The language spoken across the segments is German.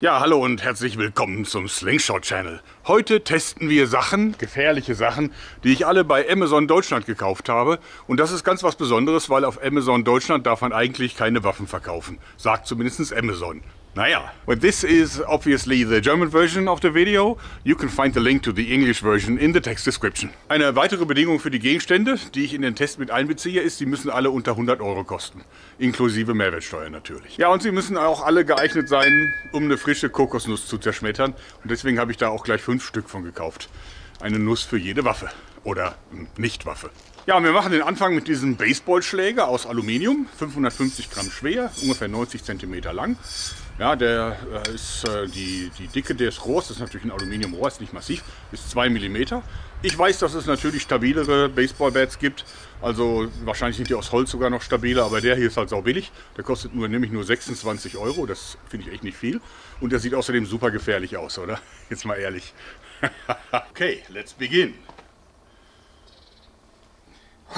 Ja, hallo und herzlich willkommen zum Slingshot Channel. Heute testen wir Sachen, gefährliche Sachen, die ich alle bei Amazon Deutschland gekauft habe. Und das ist ganz was Besonderes, weil auf Amazon Deutschland darf man eigentlich keine Waffen verkaufen. Sagt zumindest Amazon. Naja, but this is obviously the German version of the video. You can find the link to the English version in the text description. Eine weitere Bedingung für die Gegenstände, die ich in den Test mit einbeziehe, ist, sie müssen alle unter 100 Euro kosten. Inklusive Mehrwertsteuer natürlich. Ja, und sie müssen auch alle geeignet sein, um eine frische Kokosnuss zu zerschmettern. Und deswegen habe ich da auch gleich fünf Stück von gekauft. Eine Nuss für jede Waffe. Oder Nichtwaffe. Ja, wir machen den Anfang mit diesem Baseballschläger aus Aluminium. 550 Gramm schwer, ungefähr 90 Zentimeter lang. Ja, der äh, ist äh, die, die Dicke des Rohrs, das ist natürlich ein Aluminiumrohr, ist nicht massiv, ist 2 mm. Ich weiß, dass es natürlich stabilere Baseballbats gibt. Also wahrscheinlich sind die aus Holz sogar noch stabiler, aber der hier ist halt sau billig. Der kostet nur nämlich nur 26 Euro. Das finde ich echt nicht viel. Und der sieht außerdem super gefährlich aus, oder? Jetzt mal ehrlich. okay, let's begin.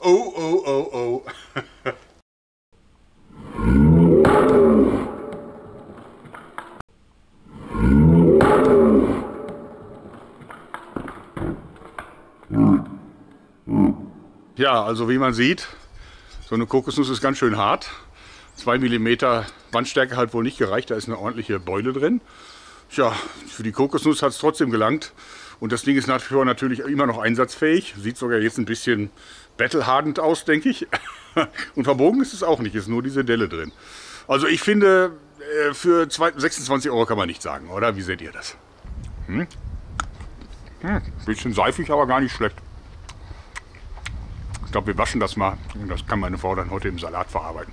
oh, oh, oh, oh. Ja, also wie man sieht, so eine Kokosnuss ist ganz schön hart. 2 mm Wandstärke hat wohl nicht gereicht, da ist eine ordentliche Beule drin. Tja, für die Kokosnuss hat es trotzdem gelangt. Und das Ding ist nach wie vor natürlich immer noch einsatzfähig. Sieht sogar jetzt ein bisschen battlehardend aus, denke ich. Und verbogen ist es auch nicht, ist nur diese Delle drin. Also ich finde, äh, für 26 Euro kann man nicht sagen, oder? Wie seht ihr das? Hm? Hm, bisschen seifig, aber gar nicht schlecht glaube, wir waschen das mal. Das kann meine Frau dann heute im Salat verarbeiten.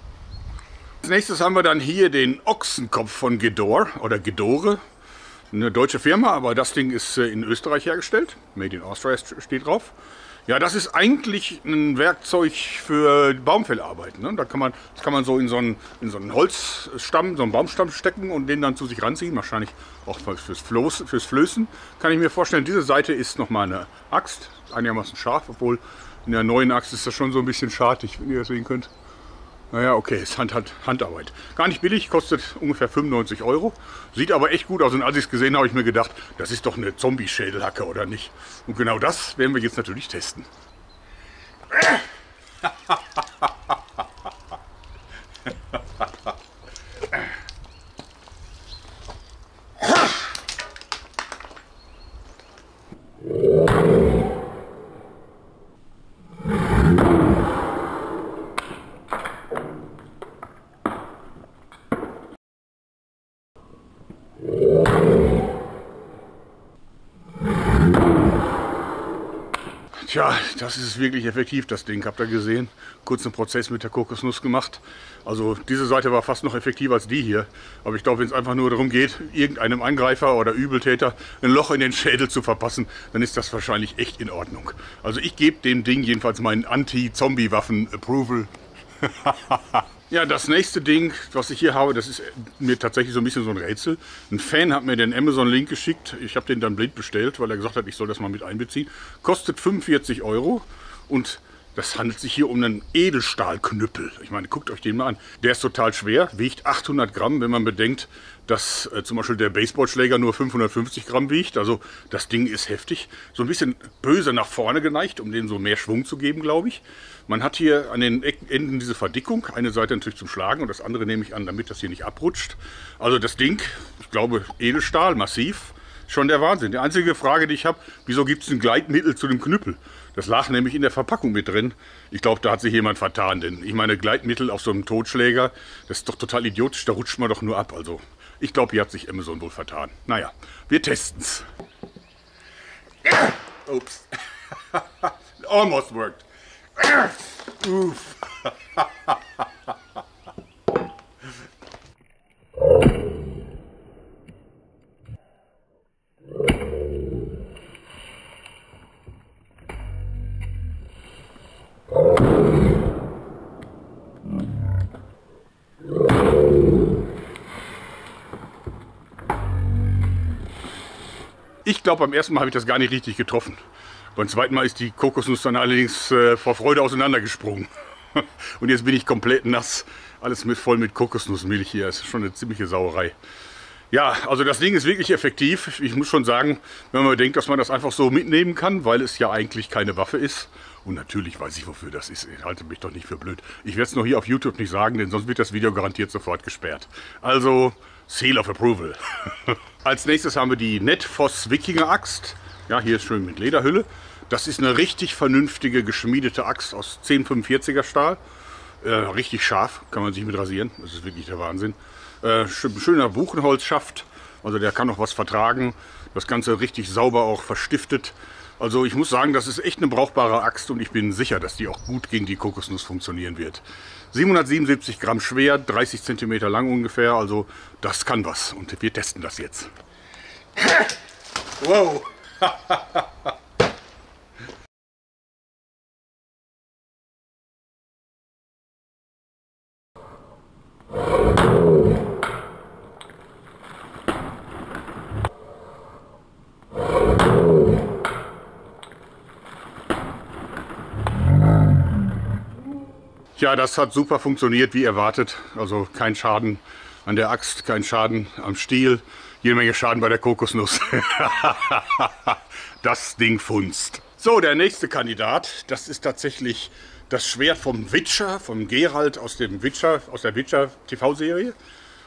Als nächstes haben wir dann hier den Ochsenkopf von Gedor oder Gedore. Eine deutsche Firma, aber das Ding ist äh, in Österreich hergestellt. Made in Austria steht drauf. Ja, das ist eigentlich ein Werkzeug für Baumfellarbeit. Ne? Da kann man, das kann man so in so, einen, in so einen Holzstamm, so einen Baumstamm stecken und den dann zu sich ranziehen. Wahrscheinlich auch fürs, Floß, fürs Flößen. Kann ich mir vorstellen. Diese Seite ist nochmal eine Axt, einigermaßen scharf, obwohl in der neuen Axt ist das schon so ein bisschen schartig, wenn ihr das sehen könnt. Naja, okay, ist Hand, Hand, Handarbeit. Gar nicht billig, kostet ungefähr 95 Euro. Sieht aber echt gut aus. Und als ich es gesehen habe, habe ich mir gedacht, das ist doch eine Zombie-Schädelhacke, oder nicht? Und genau das werden wir jetzt natürlich testen. Tja, das ist wirklich effektiv, das Ding. Habt ihr gesehen? Kurzen Prozess mit der Kokosnuss gemacht. Also diese Seite war fast noch effektiver als die hier. Aber ich glaube, wenn es einfach nur darum geht, irgendeinem Angreifer oder Übeltäter ein Loch in den Schädel zu verpassen, dann ist das wahrscheinlich echt in Ordnung. Also ich gebe dem Ding jedenfalls meinen Anti-Zombie-Waffen-Approval. Ja, das nächste Ding, was ich hier habe, das ist mir tatsächlich so ein bisschen so ein Rätsel. Ein Fan hat mir den Amazon-Link geschickt. Ich habe den dann blind bestellt, weil er gesagt hat, ich soll das mal mit einbeziehen. Kostet 45 Euro und das handelt sich hier um einen Edelstahlknüppel. Ich meine, guckt euch den mal an. Der ist total schwer, wiegt 800 Gramm, wenn man bedenkt, dass äh, zum Beispiel der Baseballschläger nur 550 Gramm wiegt. Also das Ding ist heftig. So ein bisschen böse nach vorne geneigt, um dem so mehr Schwung zu geben, glaube ich. Man hat hier an den Enden diese Verdickung. Eine Seite natürlich zum Schlagen und das andere nehme ich an, damit das hier nicht abrutscht. Also das Ding, ich glaube Edelstahl, massiv. Schon der Wahnsinn. Die einzige Frage, die ich habe, wieso gibt es ein Gleitmittel zu dem Knüppel? Das lag nämlich in der Verpackung mit drin. Ich glaube, da hat sich jemand vertan, denn ich meine, Gleitmittel auf so einem Totschläger, das ist doch total idiotisch, da rutscht man doch nur ab. Also, ich glaube, hier hat sich Amazon wohl vertan. Naja, wir testen's. Ups. Almost worked. Uff. Ich glaube, beim ersten Mal habe ich das gar nicht richtig getroffen. Beim zweiten Mal ist die Kokosnuss dann allerdings äh, vor Freude auseinandergesprungen. Und jetzt bin ich komplett nass. Alles mit, voll mit Kokosnussmilch hier. Das ist schon eine ziemliche Sauerei. Ja, also das Ding ist wirklich effektiv. Ich muss schon sagen, wenn man denkt, dass man das einfach so mitnehmen kann, weil es ja eigentlich keine Waffe ist. Und natürlich weiß ich, wofür das ist. Ich halte mich doch nicht für blöd. Ich werde es nur hier auf YouTube nicht sagen, denn sonst wird das Video garantiert sofort gesperrt. Also, Seal of Approval. Als nächstes haben wir die Netfoss Wikinger Axt. Ja, hier ist schön mit Lederhülle. Das ist eine richtig vernünftige geschmiedete Axt aus 1045er Stahl. Äh, richtig scharf, kann man sich mit rasieren. Das ist wirklich der Wahnsinn. Äh, schöner Buchenholzschaft, also der kann noch was vertragen. Das Ganze richtig sauber auch verstiftet. Also ich muss sagen, das ist echt eine brauchbare Axt und ich bin sicher, dass die auch gut gegen die Kokosnuss funktionieren wird. 777 Gramm schwer, 30 Zentimeter lang ungefähr, also das kann was und wir testen das jetzt. wow! Ja, das hat super funktioniert, wie erwartet. Also kein Schaden an der Axt, kein Schaden am Stiel, jede Menge Schaden bei der Kokosnuss. das Ding funzt. So, der nächste Kandidat, das ist tatsächlich das Schwert vom Witcher, vom Gerald aus, dem Witcher, aus der Witcher TV-Serie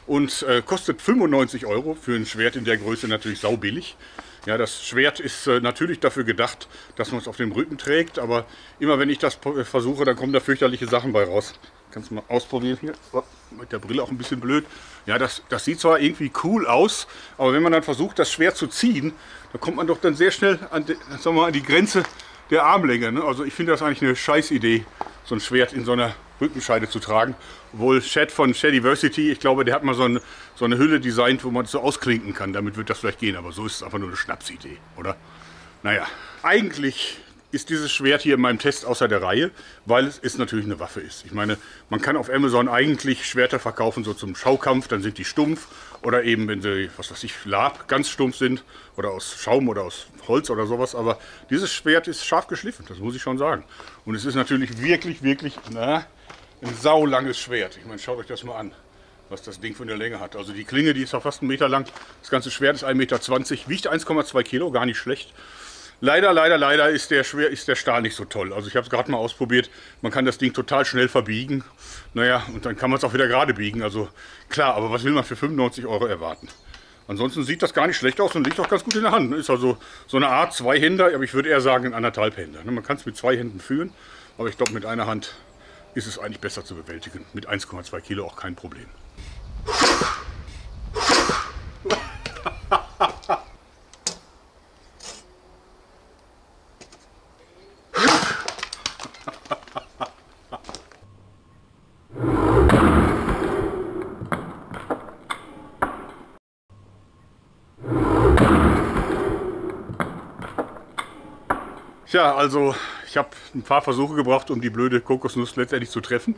und äh, kostet 95 Euro für ein Schwert in der Größe natürlich saubillig. Ja, das Schwert ist äh, natürlich dafür gedacht, dass man es auf dem Rücken trägt, aber immer wenn ich das äh, versuche, dann kommen da fürchterliche Sachen bei raus. Kannst du mal ausprobieren hier. Oh, mit der Brille auch ein bisschen blöd. Ja, das, das sieht zwar irgendwie cool aus, aber wenn man dann versucht, das Schwert zu ziehen, dann kommt man doch dann sehr schnell an die, sagen wir mal, an die Grenze der Armlänge. Ne? Also ich finde das eigentlich eine Scheißidee, so ein Schwert in so einer Rückenscheide zu tragen. Obwohl Chad von Shadiversity, ich glaube, der hat mal so eine, so eine Hülle designt, wo man es so ausklinken kann. Damit wird das vielleicht gehen, aber so ist es einfach nur eine Schnapsidee, oder? Naja, eigentlich ist dieses Schwert hier in meinem Test außer der Reihe, weil es natürlich eine Waffe ist. Ich meine, man kann auf Amazon eigentlich Schwerter verkaufen, so zum Schaukampf, dann sind die stumpf. Oder eben, wenn sie, was weiß ich, Lab ganz stumpf sind oder aus Schaum oder aus Holz oder sowas. Aber dieses Schwert ist scharf geschliffen, das muss ich schon sagen. Und es ist natürlich wirklich, wirklich na, ein saulanges Schwert. Ich meine, schaut euch das mal an, was das Ding von der Länge hat. Also die Klinge, die ist ja fast einen Meter lang. Das ganze Schwert ist 1,20 Meter, wiegt 1,2 Kilo, gar nicht schlecht. Leider, leider, leider ist der, schwer, ist der Stahl nicht so toll. Also ich habe es gerade mal ausprobiert. Man kann das Ding total schnell verbiegen. Naja, und dann kann man es auch wieder gerade biegen. Also klar, aber was will man für 95 Euro erwarten? Ansonsten sieht das gar nicht schlecht aus und liegt auch ganz gut in der Hand. Ist also so eine Art Zweihänder, aber ich würde eher sagen ein anderthalb Händer. Man kann es mit zwei Händen führen, aber ich glaube mit einer Hand ist es eigentlich besser zu bewältigen. Mit 1,2 Kilo auch kein Problem. Tja, also ich habe ein paar Versuche gebraucht, um die blöde Kokosnuss letztendlich zu treffen.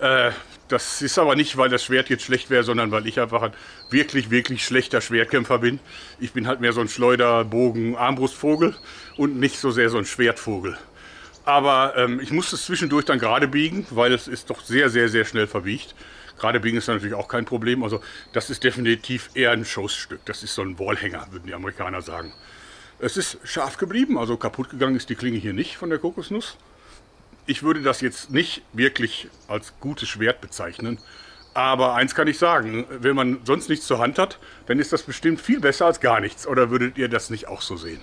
Äh, das ist aber nicht, weil das Schwert jetzt schlecht wäre, sondern weil ich einfach ein wirklich, wirklich schlechter Schwertkämpfer bin. Ich bin halt mehr so ein Schleuder-, Bogen-, Armbrustvogel und nicht so sehr so ein Schwertvogel. Aber ähm, ich musste es zwischendurch dann gerade biegen, weil es ist doch sehr, sehr, sehr schnell verbiegt. Gerade biegen ist natürlich auch kein Problem. Also das ist definitiv eher ein Schussstück. Das ist so ein Wallhänger, würden die Amerikaner sagen. Es ist scharf geblieben, also kaputt gegangen ist die Klinge hier nicht von der Kokosnuss. Ich würde das jetzt nicht wirklich als gutes Schwert bezeichnen. Aber eins kann ich sagen, wenn man sonst nichts zur Hand hat, dann ist das bestimmt viel besser als gar nichts. Oder würdet ihr das nicht auch so sehen?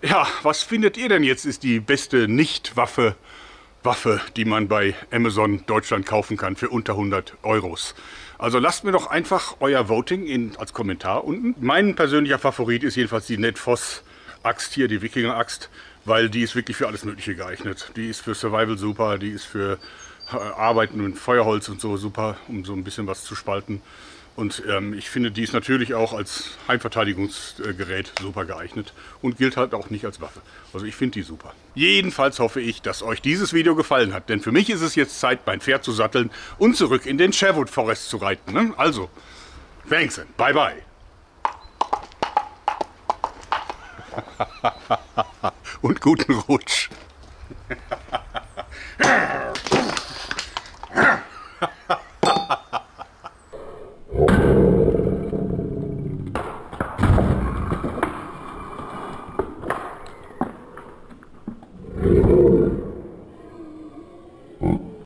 Ja, was findet ihr denn jetzt ist die beste Nicht-Waffe, Waffe, die man bei Amazon Deutschland kaufen kann für unter 100 Euros? Also lasst mir doch einfach euer Voting in, als Kommentar unten. Mein persönlicher Favorit ist jedenfalls die Netfoss Axt hier, die Wikinger-Axt, weil die ist wirklich für alles Mögliche geeignet. Die ist für Survival super, die ist für äh, Arbeiten mit Feuerholz und so super, um so ein bisschen was zu spalten. Und ähm, ich finde, die ist natürlich auch als Heimverteidigungsgerät super geeignet und gilt halt auch nicht als Waffe. Also ich finde die super. Jedenfalls hoffe ich, dass euch dieses Video gefallen hat, denn für mich ist es jetzt Zeit, mein Pferd zu satteln und zurück in den Sherwood Forest zu reiten. Ne? Also, thanks and bye bye. Und guten Rutsch.